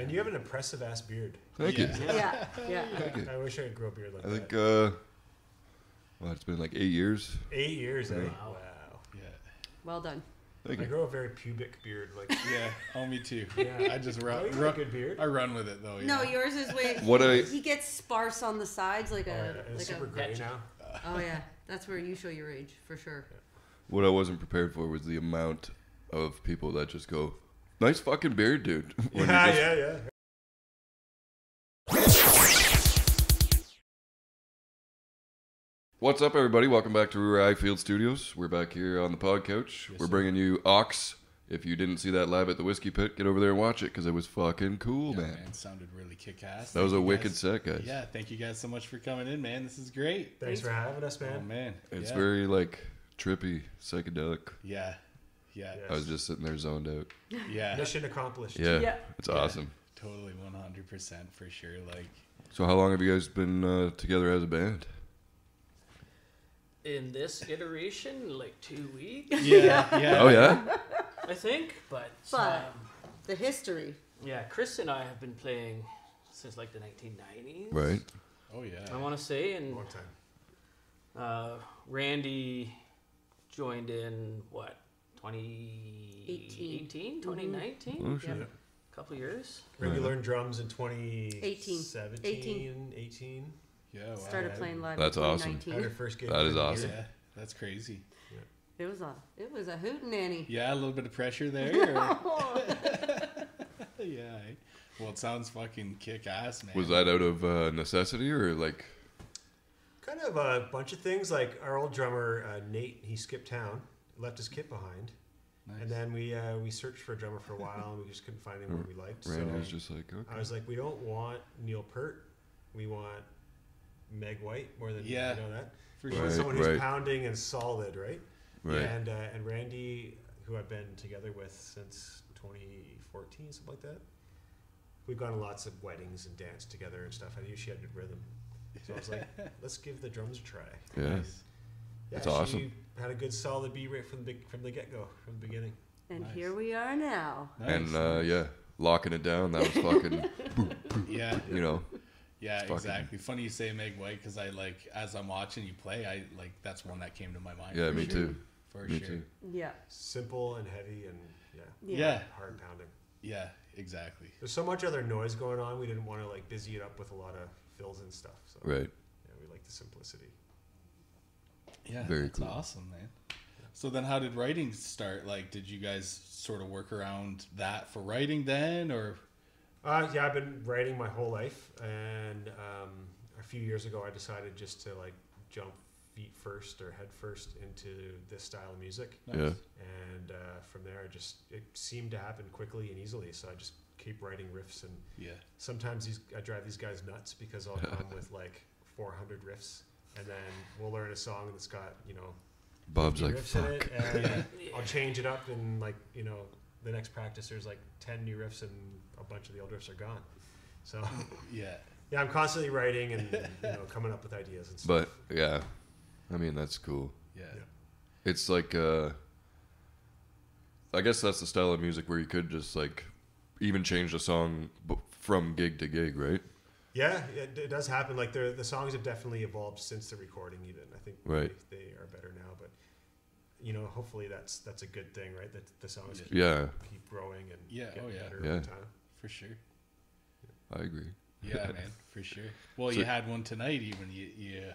And you have an impressive ass beard. Thank Yeah. you. Yeah, yeah. Thank you. I wish I could grow a beard like that. I think, uh, well, it's been like eight years. Eight years, eh? Yeah. Wow. Yeah. Well done. Thank I you. grow a very pubic beard. Like, Yeah. Oh, me too. Yeah. I just oh, run. you got a run good beard. I run with it though. Yeah. No, yours is way. What I- he gets sparse on the sides, like Oh, a yeah, It's like super a. gray now. Oh yeah, that's where you show your age for sure. What I wasn't prepared for was the amount of people that just go, "Nice fucking beard, dude." Yeah, just- yeah, yeah. What's up, everybody? Welcome back to Rye Field Studios. We're back here on the pod couch. Yes, We're sir. bringing you AAWKS. If you didn't see that live at the Whiskey Pit, get over there and watch it because it was fucking cool, Yeah, man. man. Sounded really kick ass. That was a wicked set, guys. Yeah. Thank you guys so much for coming in, man. This is great. Thanks for having us, man. Oh man. man. It's yeah. very like trippy, psychedelic. Yeah. Yeah. Yeah. I was just sitting there zoned out. Yeah. Mission accomplished. Yeah, Yeah. it's Yeah. awesome. Totally 100% for sure. Like, So, how long have you guys been uh, together as a band? in this iteration, like two weeks, yeah. Yeah. Oh yeah, I think. But, But- um, The history. yeah, Chris and I have been playing since like the 1990s. right. Oh yeah. I yeah. want to say, and Long time. uh, Randy joined in what 2018, 2019, Oh shit. Yeah. a couple years. Randy Right. learned drums in 2017, 18. 18. Yeah. Wow. Started playing live. That's in awesome. Had her first gig. That is awesome. Yeah. That's crazy. It was a it was a hootenanny. Yeah. A little bit of pressure there. or- yeah. eh? Well, it sounds fucking kick ass, man. Was that out of uh, necessity or like? Kind of a bunch of things. Like our old drummer uh, Nate, he skipped town, left his kit behind, Nice. and then we uh, we searched for a drummer for a while, and we just couldn't find anyone we liked. Randy so was just like, okay. I was like, we don't want Neil Peart, we want Meg White more than Yeah. you know that. for We sure. Right, someone who's right. pounding and solid, right? right. And uh, and Randy, who I've been together with since 2014, something like that. We've gone to lots of weddings and danced together and stuff. I knew she had good rhythm, so I was like, let's give the drums a try. Yeah. Nice. Yeah, That's awesome. She had a good solid beat right from the big, from the get go, from the beginning. And Nice. here we are now. And uh, yeah, locking it down. That was fucking, Yeah. you know. Yeah, fucking- exactly. Funny you say Meg White because I like as I'm watching you play, I like that's one that came to my mind. Yeah, me sure. too. For Me sure. too. Yeah. Simple and heavy and yeah, Yeah. Yeah. hard pounding. Yeah, exactly. There's so much other noise going on. We didn't want to like busy it up with a lot of fills and stuff. So Right. yeah, we like the simplicity. Yeah, Very that's cool. awesome, man. So then, how did writing start? Like, did you guys sort of work around that for writing then, or Uh, yeah, I've been writing my whole life, and um, a few years ago, I decided just to like jump feet first or head first into this style of music, Nice. Yeah. and uh, from there, I just it seemed to happen quickly and easily. So I just keep writing riffs, and yeah, sometimes these I drive these guys nuts because I'll come with like 400 riffs, and then we'll learn a song that's got you know Bob's like, riffs in fuck. it, and I'll change it up, and like you know the next practice there's like 10 new riffs, and a bunch of the old riffs are gone. So. yeah, Yeah, I'm constantly writing and you know coming up with ideas and stuff. But yeah, I mean that's cool. yeah, Yeah. It's like, uh, I guess that's the style of music where you could just like even change the song b- from gig to gig, right? Yeah, it, it does happen. Like the the songs have definitely evolved since the recording. Even I think Right. they, they are better now. But you know, hopefully that's that's a good thing, right? That the songs Yeah. keep, Yeah, keep growing and Yeah, oh, yeah. better Yeah. over time. for sure. I agree. Yeah, man, for sure. Well, So- you had one tonight, even you, you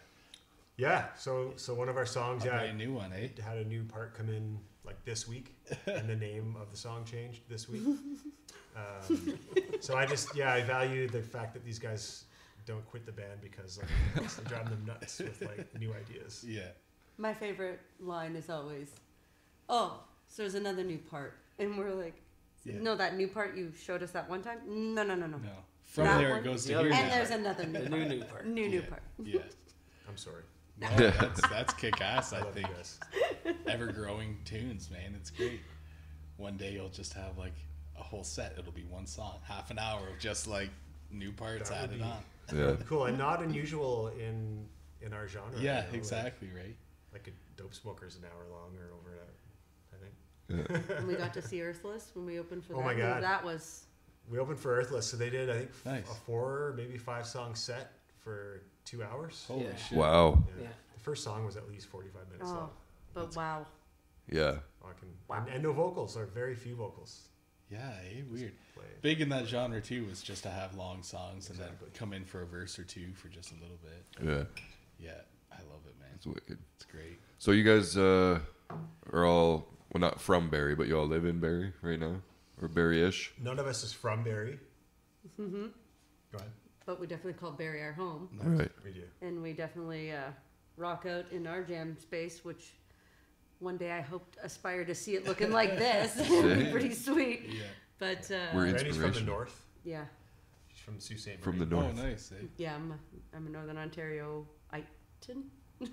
Yeah. So so one of our songs, a yeah, brand new one, eh? Had a new part come in like this week, and the name of the song changed this week. Um, so I just yeah, I value the fact that these guys don't quit the band because like it's driving them nuts with like new ideas. Yeah, My favorite line is always, "Oh, so there's another new part," and we're like, Yeah. "No, that new part you showed us that one time. No, no, no, no. no. From That there one? it goes to other here. And now. there's another new new new part. New new Yeah. part. Yeah, I'm sorry. no, that's that's kick ass. I I think ever growing tunes, man. It's great. One day you'll just have like a whole set. It'll be one song, half an hour of just like new parts That would added be- on. Yeah, Cool and not unusual in in our genre. Yeah, you know, like- exactly right. Like, a Dopesmoker's an hour long or over an hour, I think. yeah. And we got to see Earthless when we opened for Oh them. my and God. That was we opened for Earthless, so they did I think f- Nice. a four, maybe five song set for two hours. Holy Yeah. shit! Wow. Yeah. Yeah. The first song was at least forty-five minutes Oh, long. but wow. Yeah. I can, Wow. and, and no vocals, or very few vocals. Yeah, eh? weird. Big in that genre too was just to have long songs and then come in for a verse or two for just a little bit. Yeah. Yeah, I love it, man. It's wicked. It's great. So you guys uh, are all well, not from Barrie, but you all live in Barrie right now, or Barrie-ish. None of us is from Barrie. hmm Go ahead. But we definitely call Barrie our home. Right. We do. And we definitely uh, rock out in our jam space, which one day I hope to aspire to see it looking like this. It'd be pretty sweet. Yeah. But uh, We're Randy's from the inspiration. north. yeah, She's from Sault Ste. From the north. Oh, nice. Eh? yeah, I'm a, I'm a Northern Ontario Iton.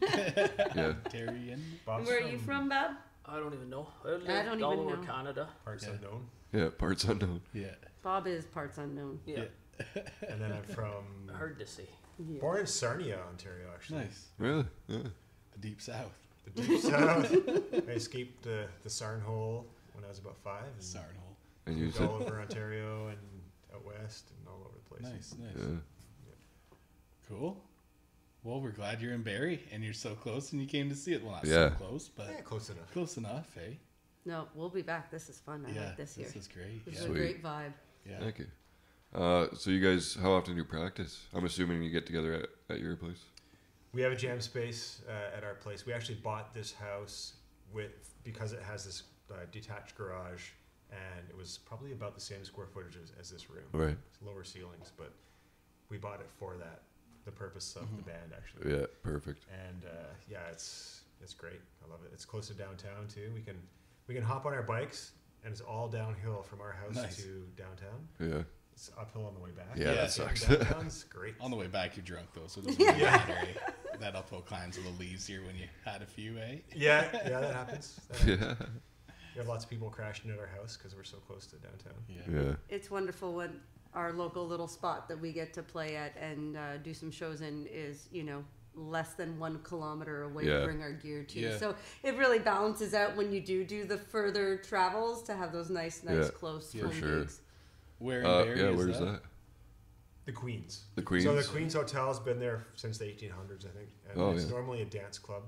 Yeah. Terry and Bob's Where are you from, Bob? I don't even know. I, lived don't all even over know. Canada. Parts Yeah. unknown. Yeah. Parts unknown. yeah. Bob is parts unknown. Yeah, And then I'm from hard to see. Yeah. born in Sarnia, Ontario. Actually, Nice. Really? Yeah. The deep south. The deep south. I escaped uh, the Sarn hole when I was about five. And Sarnhole. And you all over Ontario and out west and all over the place. Nice, nice. Yeah. Cool. Well, we're glad you're in Barrie and you're so close and you came to see it. Well, not Yeah. so close, but Yeah, close enough. close enough, eh? No, we'll be back. This is fun. I yeah, like this year. This is great. This Yeah. is a great vibe. yeah. Thank you. Uh, so you guys, how often do you practice? I'm assuming you get together at, at your place. We have a jam space uh, at our place. We actually bought this house with because it has this uh, detached garage, and it was probably about the same square footage as, as this room. Right. It's lower ceilings, but we bought it for that, the purpose of the Mhm. band actually. Yeah. Perfect. And uh, yeah, it's it's great. I love it. It's close to downtown too. We can we can hop on our bikes, and it's all downhill from our house Nice. to downtown. Yeah. It's uphill on the way back. Yeah, that And sucks. Downtown's great. On the way back, you're drunk though, so it doesn't Yeah. matter. eh? That uphill climb's a little easier when you had a few, eh? Yeah, yeah, that happens. That happens. Yeah. We have lots of people crashing at our house because we're so close to downtown. Yeah. Yeah. It's wonderful when our local little spot that we get to play at and uh, do some shows in is, you know, less than one kilometer away Yeah. to bring our gear to. Yeah. So it really balances out when you do do the further travels to have those nice, nice Yeah, close for home sure. gigs. Where in Uh, Barrie yeah. is Where's that? that? The Queens. The Queens. So the Queens Hotel's been there since the 1800s, I think. And Oh, it's yeah. normally a dance club.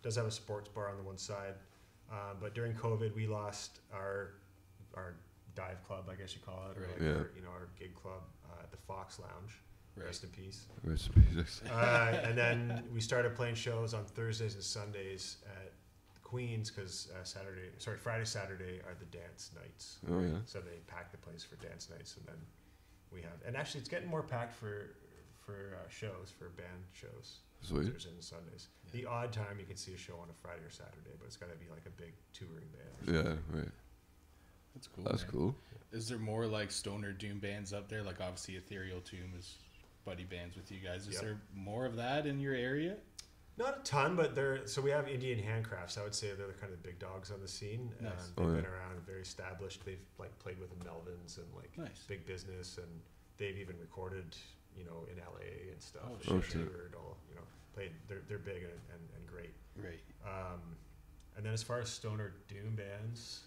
does have a sports bar on the one side. Um, but during COVID, we lost our our dive club, I guess you call it, or Right. like Yeah. our, you know our gig club uh, at the Fox Lounge. Right. Rest in peace. Rest in peace. uh, and then we started playing shows on Thursdays and Sundays at Queens because uh, Saturday, sorry, Friday, Saturday are the dance nights. Oh yeah. So they pack the place for dance nights, and then we have, and actually it's getting more packed for for uh, shows for band shows. Sweet. Thursdays and Sundays. The odd time you can see a show on a Friday or Saturday, but it's got to be like a big touring band. or. Yeah. Right. That's cool. That's man. cool. Is there more like stoner doom bands up there? Like obviously Ethereal Tomb is buddy bands with you guys. Is Yep. there more of that in your area? Not a ton, but they're so we have Indian Handcrafts. I would say they're the kind of big dogs on the scene. Nice. Um, Oh, they've yeah. been around, very established. They've like played with the Melvins and like Nice. big business, and they've even recorded, you know, in LA and stuff. Oh, and shit. Oh, Shea shit. Hayward, all you know, played. They're they're big and, and, and great. Right. Um, and then as far as stoner doom bands,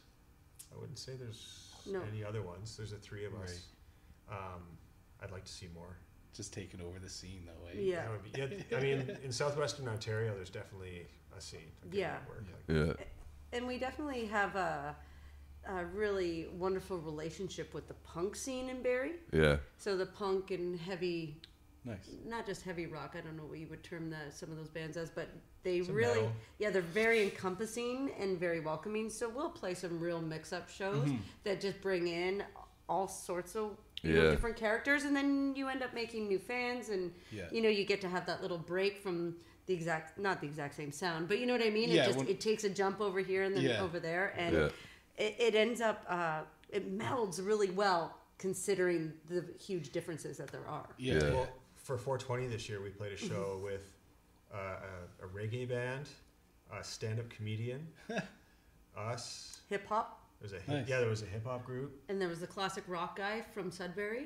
I wouldn't say there's No. any other ones. There's the three of us. Um, I'd like to see more. Just taking over the scene though, eh? Yeah. That would be, yeah, I mean, in southwestern Ontario, there's definitely a scene. of Yeah. Work. Yeah. Like, Yeah. And we definitely have a, a really wonderful relationship with the punk scene in Barrie. Yeah. So the punk and heavy, Nice. not just heavy rock. I don't know what you would term the, some of those bands as, but they Some really, metal. yeah, they're very encompassing and very welcoming. So we'll play some real mix-up shows Mhm. that just bring in all sorts of you know, different characters, and then you end up making new fans, and Yeah. you know you get to have that little break from the exact, not the exact same sound, but you know what I mean. Yeah, it just when- it takes a jump over here and then Yeah. over there, and Yeah. it, it ends up uh, it melds really well considering the huge differences that there are. Yeah. Yeah. Well, for 420 this year, we played a show with uh, a, a reggae band, a stand-up comedian, us. Hip hop, There's a hip, Nice. yeah, there was a hip hop group. and there was the classic rock guy from Sudbury.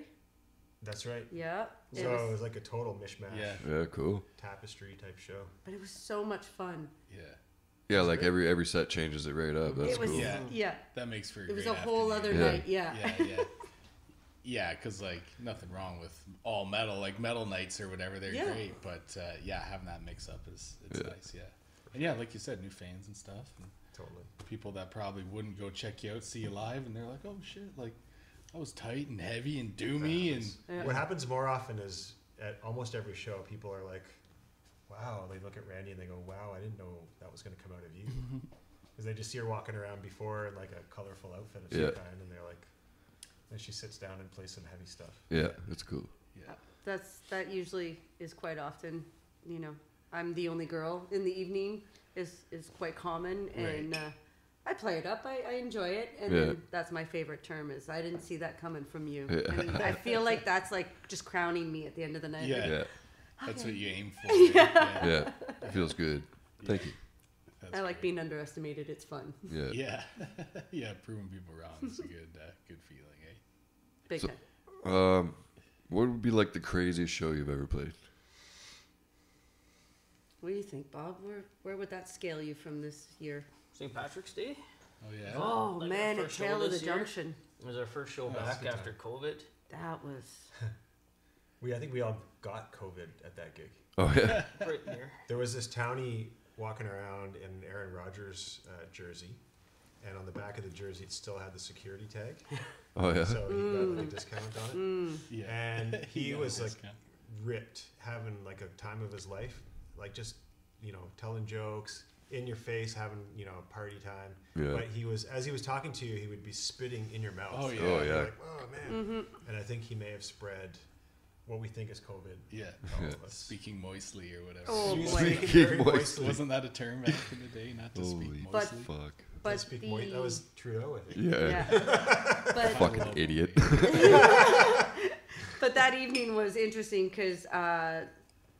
That's right. Yeah, So it was, was like a total mishmash Yeah. Yeah. Cool. tapestry type show. but it was so much fun. Yeah. Yeah. Like every every set changes it right up. That's it was cool. Yeah. yeah. That makes for a It was great a whole afternoon. other Yeah. night. Yeah. yeah, yeah. yeah, because like nothing wrong with all metal, like metal nights or whatever. They're Yeah. great, but uh, yeah, having that mix up is it's Yeah. nice. Yeah, and yeah, like you said, new fans and stuff, and Totally. people that probably wouldn't go check you out, see you live, and they're like, oh shit, like that was tight and heavy and doomy and Yeah. What happens more often is at almost every show, people are like, "Wow!" They look at Randy and they go, "Wow, I didn't know that was going to come out of you," because they just see her walking around before in like a colorful outfit of some Yeah. kind, and they're like, then she sits down and plays some heavy stuff. Yeah, that's cool. yeah, uh, That's that usually is quite often. You know, I'm the only girl in the evening is is quite common, and uh, I play it up. I, I enjoy it, and Yeah. then that's my favorite term is I didn't see that coming from you, Yeah. and I feel like that's like just crowning me at the end of the night. Yeah. Yeah, that's Okay. what you aim for. right? yeah. yeah, it feels good. Thank you. That's I like great. being underestimated. It's fun, Yeah. Yeah, yeah, proving people wrong is a good, uh, good feeling, eh? big So- time. Um, what would be like the craziest show you've ever played? What do you think, Bob? Where where would that scale you from this year? St. Patrick's Day Oh yeah. Oh Like our man, at first show Trail of the this year? Junction. It was our first show Oh, that's back a good after COVID. That was We, I think we all got COVID at that gig. Oh yeah, Right near. There was this townie walking around in Aaron Rodgers' uh, jersey, and on the back of the jersey, it still had the security tag, oh yeah. so he got like a discount on it. mm, yeah. And he Yeah, was like discount. ripped, having like a time of his life, like just you know telling jokes in your face, having you know party time. Yeah. But he was as he was talking to you, he would be spitting in your mouth. Oh, And yeah. Oh, yeah. Like, oh man. And I think he may have spread what we think is COVID. yeah. all Yeah. of us. Speaking moistly or whatever. Oh, was boy. speaking Speaking very moistly. moistly. Wasn't that a term back in the day? Not to Holy speak But- mostly. fuck. but Speak the, moi- that was Trudeau, I think. Yeah. yeah. but Fucking idiot. but that evening was interesting because uh,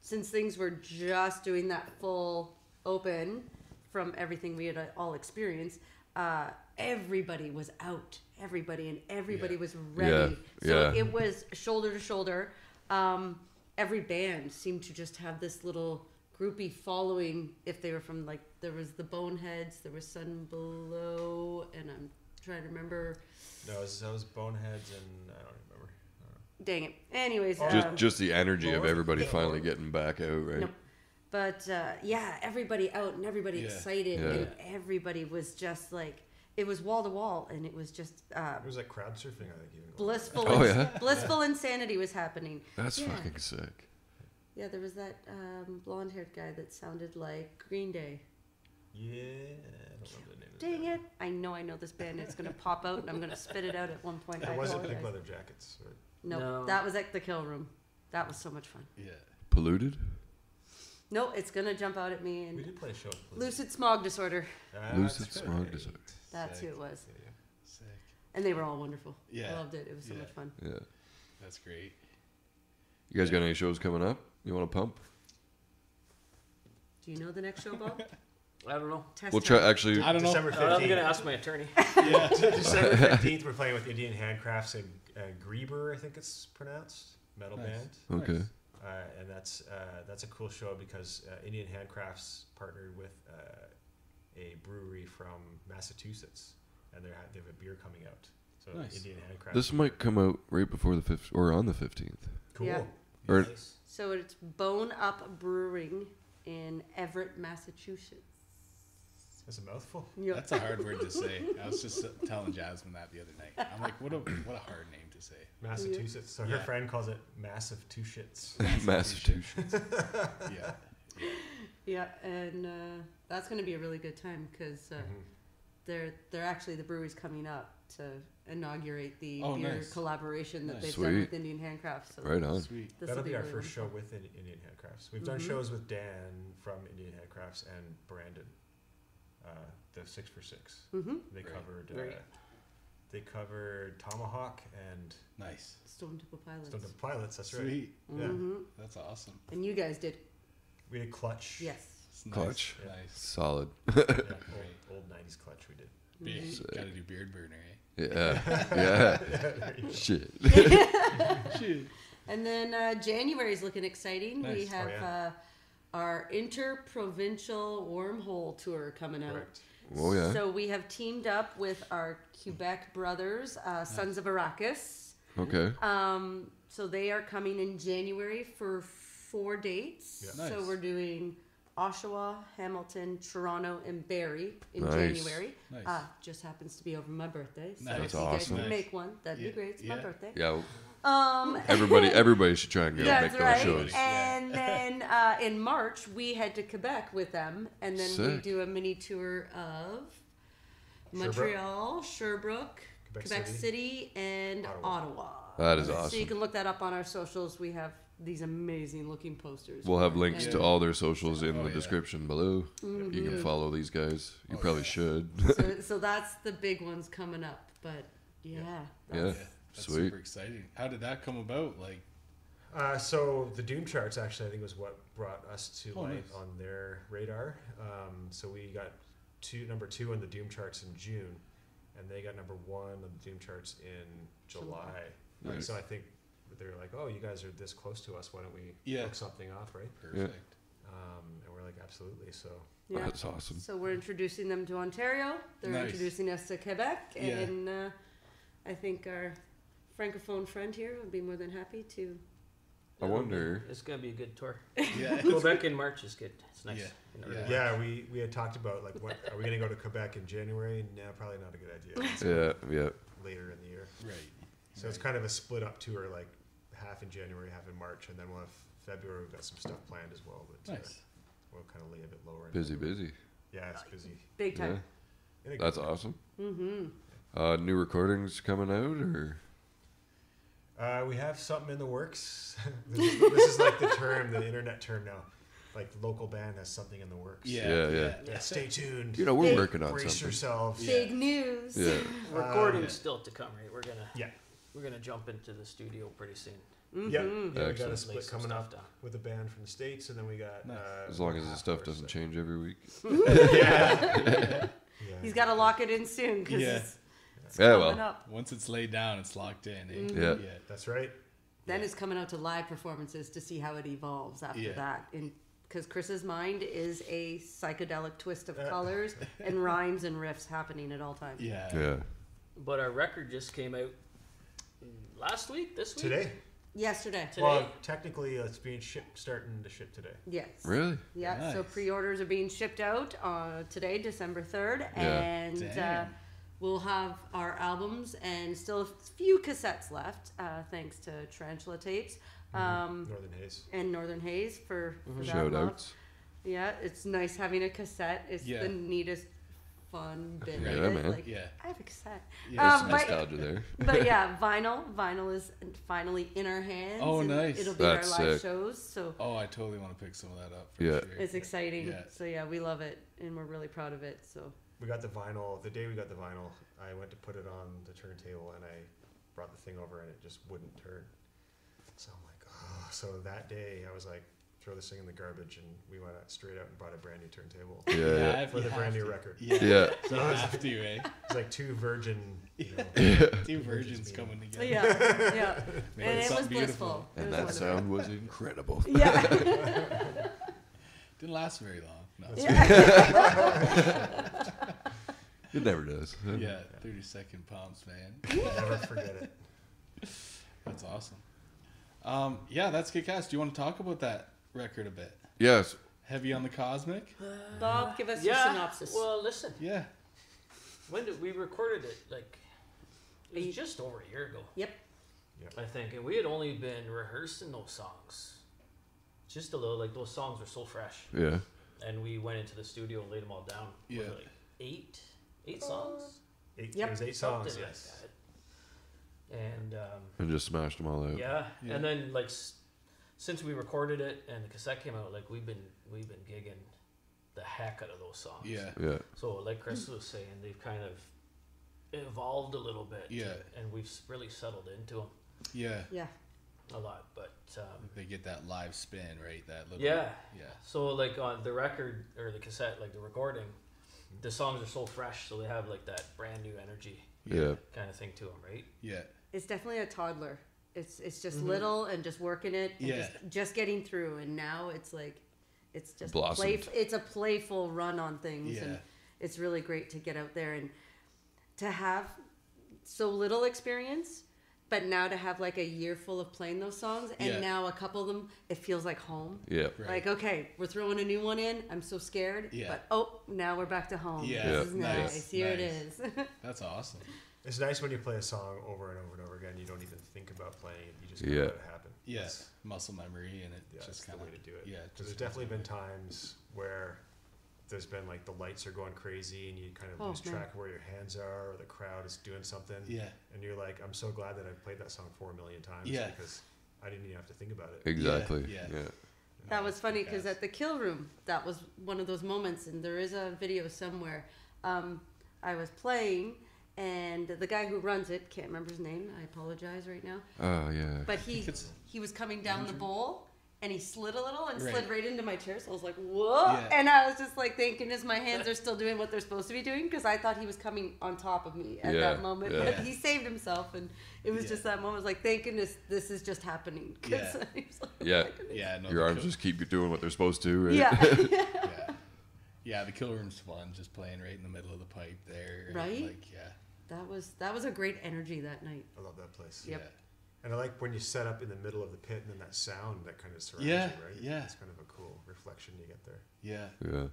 since things were just doing that full open from everything we had uh, all experienced, uh, everybody was out. Everybody and everybody Yeah. was ready. So yeah. it was shoulder to shoulder. Um, every band seemed to just have this little groupie following. If they were from like there was the Boneheads, there was Sun Below, and I'm trying to remember. No, it was, that was Boneheads, and I don't remember. I don't know. Dang it. Anyways, Just um, just the energy of everybody Yeah, finally getting back out, right? Nope. But uh, yeah, everybody out and everybody Yeah. excited, Yeah. and everybody was just like it was wall to wall, and it was just uh, It was like crowd surfing, I think. Even blissful. Oh, yeah? blissful insanity was happening. That's Yeah. fucking sick. Yeah, there was that um, blonde-haired guy that sounded like Green Day. Yeah, I don't remember the name. Dang band. it! I know I know this band. It's gonna pop out, and I'm gonna spit it out at one point. I It wasn't Pink. Leather Jackets. Or, No, No. that was at the Kill Room. That was so much fun. Yeah. Polluted? No, it's gonna jump out at me we and did play a show. with lucid smog disorder. That's Lucid Smog right. Disorder. That's who it was, Yeah, yeah. Sick. and they were all wonderful. I Yeah. loved it. It was so Yeah. much fun. Yeah. That's great. You guys got any shows coming up? You want to pump? Do you know the next show, Bob? I don't know. Test We'll try. out. Actually, I don't know. December Uh, I'm gonna ask my attorney. Yeah. December 15th, we're playing with Indian Handcrafts and uh, Grieber, I think it's pronounced, metal Nice. band. okay. Nice. Uh, and that's uh, that's a cool show because uh, Indian Handcrafts partnered with uh, a brewery from Massachusetts, and they they have a beer coming out. So Nice. Indian Handcrafts. This might come out right before the fifth or on the fifteenth. cool. Yeah. Or- Nice. So it's Bone Up Brewing in Everett, Massachusetts. That's a mouthful. Yep. That's a hard word to say. I was just telling Jasmine that the other night. I'm like, what a what a hard name to say. Massachusetts. So her Yeah. friend calls it massive two shits. Massachusetts. Yeah. Yeah, and uh, that's going to be a really good time because uh, Mhm. they're they're actually the brewery's coming up to inaugurate the Oh, beer nice. collaboration that Nice. they've done with Indian Handcrafts. So Right on. Sweet. this That'll will be our really first show with Indian Handcrafts. We've done Mhm. shows with Dan from Indian Handcrafts and Brandon, uh, the Six for Six. Mhm. They Great. covered. Uh, Great. they covered Tomahawk and Nice. Stone Temple Pilots. Stone Temple Pilots. That's right. Sweet. Yeah. Mhm. That's awesome. And you guys did We did Clutch. yes. It's nice. Clutch. Yeah. Nice. Solid. Yeah, old, old '90s Clutch. We did. Beard, Mhm. Gotta do beard burner, eh? Yeah. Yeah. There you go. Shit. Shit. And then uh, January is looking exciting. We Nice. Oh, have yeah. uh, our interprovincial wormhole tour coming out. Correct. Oh yeah. So we have teamed up with our Quebec brothers, uh, Sons of Arrakis. Okay. Um, so they are coming in January for four dates. Yeah. So we're doing Oshawa, Hamilton, Toronto, and Barrie in Nice. January. Nice. Uh, just happens to be over my birthday. So Nice. if That's you guys can Nice. make one, that'd Yeah, be great. It's yeah. my birthday. Yeah. Um, Everybody, everybody should try and go that's make those right. shows. And then uh, in March we head to Quebec with them, and then we do a mini tour of Montreal, Sherbrooke, Quebec Quebec, City. City. and Ottawa. Ottawa. That is awesome. So you can look that up on our socials. We have these amazing looking posters. We'll have links And- to all their socials in Oh, the yeah. description below. You Mm-hmm. can follow these guys. You Oh, probably yeah. should. so, so that's the big ones coming up. But yeah, Yeah. That's- Sweet. super exciting. How did that come about? Like, Uh, so the Doom charts actually, I think, was what brought us to Oh, light nice. on their radar. Um, so we got two, number two on the Doom charts in June, and they got number one on the Doom charts in July. Nice. So I think they're like, "Oh, you guys are this close to us. Why don't we Yeah. hook something off, right?" perfect. Um, and we're like, "Absolutely." So yeah. That's awesome. So we're introducing them to Ontario. They're Nice. introducing us to Quebec, Yeah. and uh, I think our francophone friend here would be more than happy to. I wonder. It's gonna be a good tour. Yeah. Quebec in March is good. It's nice. Yeah. Yeah. yeah, we we had talked about like, what are we gonna go to Quebec in January? No, probably not a good idea. Let's Yeah, yeah. later in the year. Right. So it's kind of a split up tour, like half in January, half in March, and then we'll have February. We've got some stuff planned as well, but uh, we'll kind of lay a bit lower. in Busy, February. busy. Yeah, it's busy. Big time. In a That's awesome. Mm-hmm. Uh, new recordings coming out, or Uh, we have something in the works. this, is, this is like the term, the internet term now. Like local band has something in the works. Yeah. Yeah, Yeah. yeah. Yeah, stay tuned. you know, we're Big working on Brace something. yourselves. Yeah. Big news. Yeah, Recording yeah. still to come, right? We're gonna Yeah. we're gonna jump into the studio pretty soon. Mm-hmm. Yeah, yeah we got a split Lay coming up down. with a band from the states, and then we got. Nice. Uh, as long as the stuff doesn't set. change every week. yeah. yeah. He's got to lock it in soon because Yeah. It's, it's Yeah, coming well. up. Once it's laid down, it's locked in. Eh? Mhm. Yeah. Yeah. That's right. Then Yeah. it's coming out to live performances to see how it evolves after Yeah. that. And because Chris's mind is a psychedelic twist of Uh. colors and rhymes and riffs happening at all times. Yeah. Yeah, But our record just came out last week, this week, Today. Yesterday. Today? Well, technically, it's being shipped, starting to ship today. Yes. really. Yeah. So pre-orders are being shipped out uh, today, December third, Yeah. and uh, Damn. We'll have our albums and still a few cassettes left, uh, thanks to Tarantula Tapes um, Northern Haze. and Northern Haze for, for that Shout love. outs. Yeah, it's nice having a cassette. It's Yeah. the neatest, fun bit Yeah, of it. man. Like, Yeah. I have a cassette. Yeah. There's Um, some but- nostalgia there. But yeah, vinyl. Vinyl is finally in our hands. Oh, and nice. It'll be That's our live sick. shows, so Oh, I totally want to pick some of that up. For Yeah. Sure. it's exciting. Yeah. So yeah, we love it, and we're really proud of it. So We got the vinyl. The day we got the vinyl, I went to put it on the turntable and I brought the thing over and it just wouldn't turn. So I'm like, oh. So that day I was like, throw this thing in the garbage and we went out straight out and bought a brand new turntable. Yeah, yeah. For you the have brand new record. Yeah. Yeah. So You I was have to, eh? It's like two virgin, you know, Two Virgins virgins coming together. yeah, yeah, Made and it was beautiful. blissful. And was that wonderful. sound was incredible. Yeah, Didn't last very long. No. yeah. It never does. Yeah, 30 second pumps, man. never forget it. That's awesome. Um, yeah, that's kick cast. Do you want to talk about that record a bit? Yes. Heavy on the cosmic? Bob, give us your Yeah. synopsis. Well, listen. Yeah. When did we recorded it? Like it was just over a year ago. Yep. I think, and we had only been rehearsing those songs. Just a little, like those songs were so fresh, Yeah. And we went into the studio and laid them all down. Was Yeah. it like eight, eight songs. Eight, Yep. It was eight Something songs, like yes. that. And um, And just smashed them all out. yeah. Yeah. and then like s- since we recorded it and the cassette came out, like we've been we've been gigging the heck out of those songs. Yeah. Yeah. So like Chris was saying, they've kind of evolved a little bit. Yeah. and we've really settled into them Yeah. Yeah. A lot. But um, They get that live spin, right? That little. yeah, Yeah. So like on the record or the cassette, like the recording, the songs are so fresh, so they have like that brand new energy Yeah. kind of thing to them, right? Yeah. It's definitely a toddler. It's it's just Mhm. little and just working it and Yeah. just, just getting through. And now it's like it's just Blossomed. play. It's a playful run on things, Yeah. and it's really great to get out there and to have so little experience But now to have like a year full of playing those songs, and Yeah. now a couple of them, it feels like home. Yeah. Right. Like, okay, we're throwing a new one in. I'm so scared. Yeah. But oh, now we're back to home. Yeah. This is Yeah. nice. Nice. Here Nice. it is. That's awesome. It's nice when you play a song over and over and over again. You don't even think about playing it. You just kind Yeah. let it happen. Yeah, muscle memory, and it yeah, just that's kind the of way to do it. Yeah, Because there's definitely been times where there's been like the lights are going crazy and you kind of Oh, lose man. track of where your hands are or the crowd is doing something. Yeah, And you're like, I'm so glad that I've played that song four million times Yeah. because I didn't even have to think about it. Exactly. yeah. Yeah. That was funny because at the kill room, that was one of those moments, and there is a video somewhere. Um, I was playing, and the guy who runs it can't remember his name. I apologize right now, Oh yeah. but he he was coming down the bowl, and he slid a little and slid Right. right into my chair. So I was like, "Whoa!" Yeah. And I was just like, thank goodness my hands are still doing what they're supposed to be doing because I thought he was coming on top of me at Yeah, that moment. yeah. But he saved himself, and it was Yeah. just that moment. I was like, thank goodness this is just happening. Yeah. he was like, oh Yeah. Yeah, no, Your arms kill- just keep doing what they're supposed to, right? yeah. yeah, yeah. The kill room's fun, just playing right in the middle of the pipe there. Right? Like, yeah, That was that was a great energy that night. I love that place. Yep. yeah. And I like when you set up in the middle of the pit and then that sound that kind of surrounds Yeah, you, right? yeah. It's kind of a cool reflection you get there. Yeah, Yeah.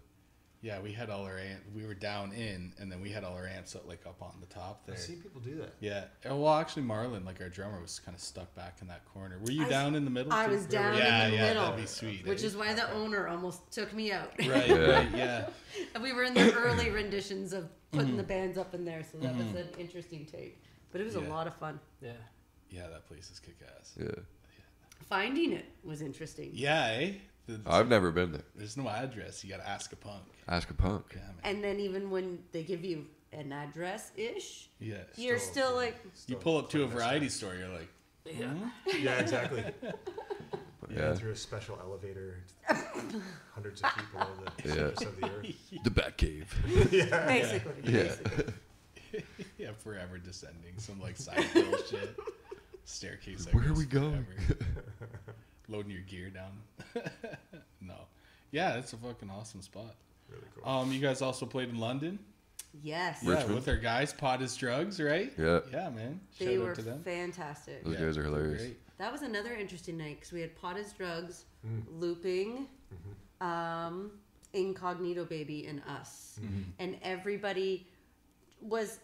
yeah. We had all our amp. We were down in, and then we had all our amps up, like up on the top there. I've seen people do that. Yeah. Oh, well, actually, Marlon, like our drummer, was kind of stuck back in that corner. Were you I- down in the middle? I too? was down yeah, in the yeah, middle, That'd be sweet. which eh? is why the owner almost took me out. right, Yeah. right, yeah, And we were in the early renditions of putting Mm-hmm. the bands up in there, so that was an interesting take. But it was Yeah. a lot of fun. Yeah. Yeah. That place is kick ass. Yeah. Finding it was interesting. Yeah, eh? The- I've never been there. there's no address. You got to ask a punk. Ask a punk. Yeah, man. And then even when they give you an address ish, Yeah. you're still like, You pull up to a variety stuff. store, you're like, Yeah. hmm? Yeah, exactly. Yeah. yeah. Through a special elevator, hundreds of feet below the Yeah. surface of the earth. The Bat Cave. yeah. basically. Yeah. basically. yeah, forever descending. Some like side hill shit. Staircase. that Where are we going? Loading your gear down. no. Yeah, it's a fucking awesome spot. Really cool. Um, you guys also played in London. Yes. Yeah, Richmond. with our guys, Pot is Drugs, right? Yeah. Yeah, man. They Shout were out to them. fantastic. Those Yeah, guys are they're hilarious. great. That was another interesting night because we had Pot is Drugs, Mm. Looping, Mm-hmm. um, Incognito Baby, and us. Mm-hmm. And everybody was,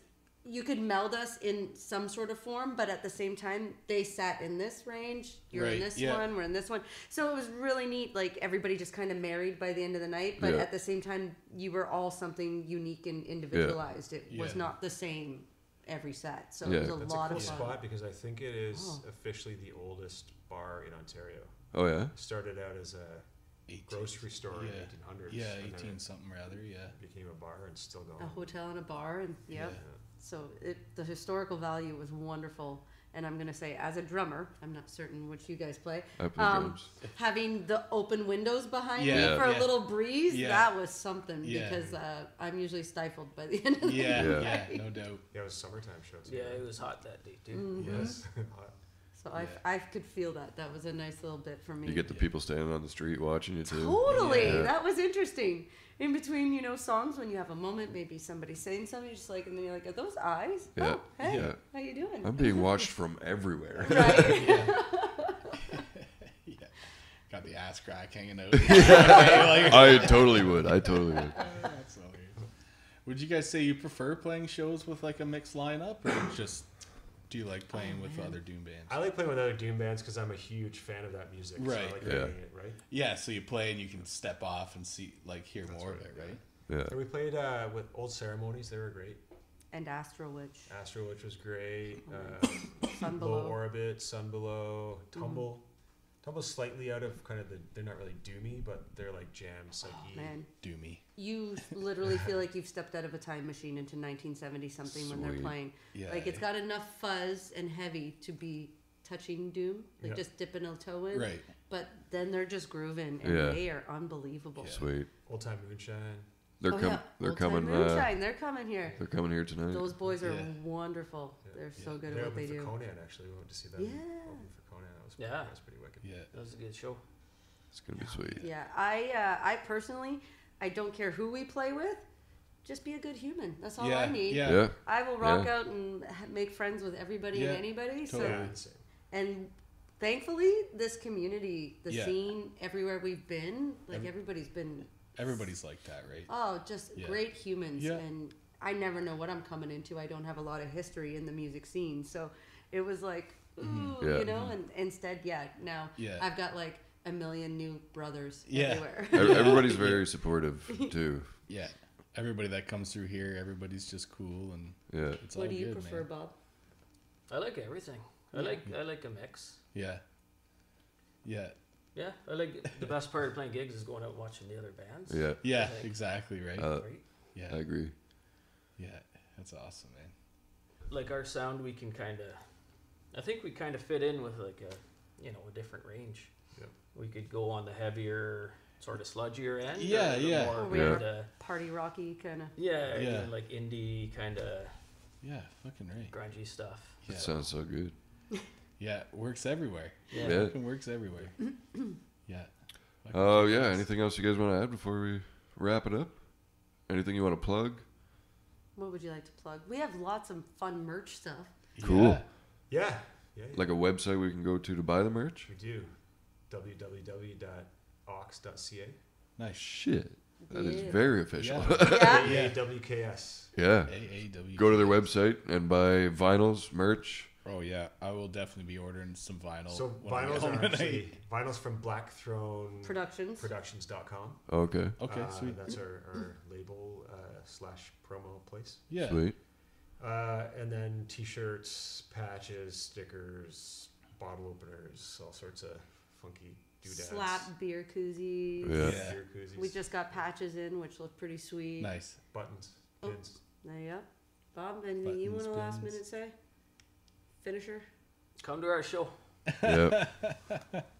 you could meld us in some sort of form, but at the same time, they sat in this range. You're in this yeah. one, we're in this one. So it was really neat. Like everybody just kind of married by the end of the night, but Yeah. at the same time, you were all something unique and individualized. It was Yeah. not the same every set. So Yeah. it was a That's lot a cool of fun. spot because I think it is Oh. officially the oldest bar in Ontario. Oh yeah. Started out as a 18. grocery store in Yeah. 1800s. Yeah, and then 18 it something rather, yeah. became a bar and still going. a hotel and a bar and yep. Yeah. So it, the historical value was wonderful and i'm going to say as a drummer i'm not certain which you guys play I play Um, drums. having the open windows behind Yeah, me for yeah. a little breeze Yeah. that was something Yeah. because uh, i'm usually stifled by the end of the Yeah, Yeah. yeah, no doubt. Yeah, it was summertime show too. Yeah, right? it was hot that day too. Mhm. Yes. Hot. So I, Yeah. I could feel that that was a nice little bit for me You get the people standing on the street watching you too. Totally. Yeah. That was interesting. In between, you know, songs when you have a moment, maybe somebody's saying something, you're just like, and then you're like, are those eyes? Yeah. Oh, hey, Yeah. how you doing? I'm being watched from everywhere. right. yeah. Got the ass crack hanging out. I totally would. I totally would. That's hilarious. Would you guys say you prefer playing shows with like a mixed lineup, or just do you like playing Oh, with man. other doom bands? I like playing with other Doom bands because I'm a huge fan of that music. So Right. I like Yeah. it, right? yeah, so you play and you can step off and see, like, hear That's more right, of it, right? Yeah. And we played uh, with Old Ceremonies. They were great. and Astro Witch, Astro, which was great. Uh, Sun Below. Mm-hmm. Orbit, Sun Below, Tumble. Tumble's slightly out of kind of the. They're not really doomy, but they're like jam, psyche. Oh, man, Doomy. you literally feel like you've stepped out of a time machine into 1970 something when they're playing. Yeah. Like it's got enough fuzz and heavy to be touching doom, like Yeah. just dipping a toe in. Right. But then they're just grooving, and Yeah. they are unbelievable. Yeah. Sweet. Old Time Moonshine. They're oh, com- yeah. They're Old Time coming. Uh, they're coming here. they're coming here tonight. Those boys are Yeah. wonderful. Yeah. They're so good They at what they for do. Conan actually. We went to see them. Yeah. Opened for Conan. That was Yeah. that was pretty wicked. Yeah. That was a good show. It's gonna be sweet. Yeah, I uh, I personally I don't care who we play with, just be a good human. That's all yeah, I need. yeah, Yeah. I will rock Yeah. out and make friends with everybody Yeah, and anybody. So totally. Yeah, and thankfully, this community, the Yeah. scene, everywhere we've been, like Every- everybody's been Everybody's like that, right? oh, just Yeah. great humans. Yeah. And I never know what I'm coming into. I don't have a lot of history in the music scene, so it was like, ooh, Mm-hmm. Yeah. you know. And instead, yeah, now Yeah. I've got like a million new brothers Yeah. everywhere. Everybody's very supportive too. Yeah. Everybody that comes through here, everybody's just cool and Yeah. it's all what do you good, prefer, man. Bob? I like everything. I like I like a mix. Yeah. Yeah. Yeah, I like the best part of playing gigs is going out and watching the other bands. Yeah. Yeah, Okay. exactly, right? Uh, Right? yeah. I agree. yeah. That's awesome, man. Like our sound, we can kind of. I think we kind of fit in with like a, you know, a different range. Yep. We could go on the heavier, sort of sludgier end. Yeah, yeah. More Or we Yeah. kinda- Party rocky kind of. yeah, Yeah. even like indie kind of Yeah, fucking right. grungy stuff. Yeah. It sounds so good. yeah, works everywhere. Yeah. Yeah. Fucking works everywhere. yeah. Oh yeah. Anything else you guys want to add before we wrap it up? Anything you want to plug? What would you like to plug? We have lots of fun merch stuff. Cool. Yeah. Yeah, yeah, yeah. Like a website we can go to to buy the merch? we do. www.aawks.ca. Nice. Shit. That is Yeah. very official. Yeah. Yeah. AWKS. Yeah. AAW. Go to their website and buy vinyls, merch. Oh yeah, I will definitely be ordering some vinyl. So when I get vinyls are tonight. actually vinyls from Black Throne Productions. Productions.com. Okay. Okay, Uh, sweet. That's our, our label uh, slash promo place. Yeah. Sweet. Uh, and then t-shirts, patches, stickers, bottle openers, all sorts of funky doodads. Slap beer koozies. Yeah. Yeah. Beer koozies, We just got patches in, which look pretty sweet. Nice. buttons, Oh. pins. There you go. Bob, anything you want to last minute say? Finisher? Come to our show. Yeah.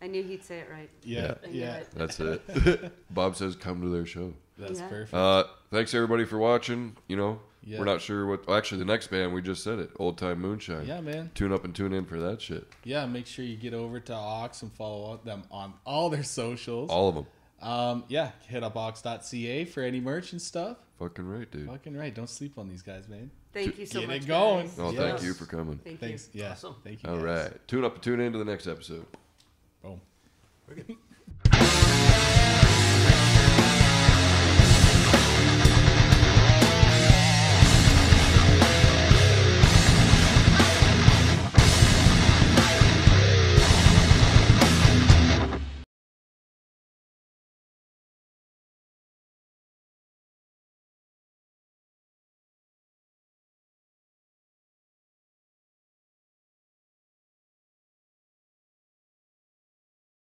I knew he'd say it right. Yeah. I knew Yeah. it. That's it. Bob says come to their show. That's Yeah. perfect. Uh, thanks everybody for watching. You know, yeah. we're not sure what. well, actually, the next band we just said it, Old Time Moonshine. Yeah, man. Tune up and tune in for that shit. Yeah, make sure you get over to AAWKS and follow them on all their socials. All of them. Um, yeah, hit up aawks.ca for any merch and stuff. Fucking right, dude. Fucking right. Don't sleep on these guys, man. Thank you so Get much. it going. guys. Well, Yes. thank you for coming. Thank Thanks. you. Yeah. Awesome. Thank you. All guys. right. Tune up tune in to the next episode. Boom. Okay.